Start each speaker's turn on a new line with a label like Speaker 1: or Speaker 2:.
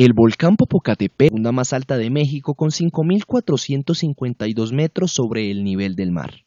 Speaker 1: El volcán Popocatépetl, la más alta de México con 5.452 metros sobre el nivel del mar.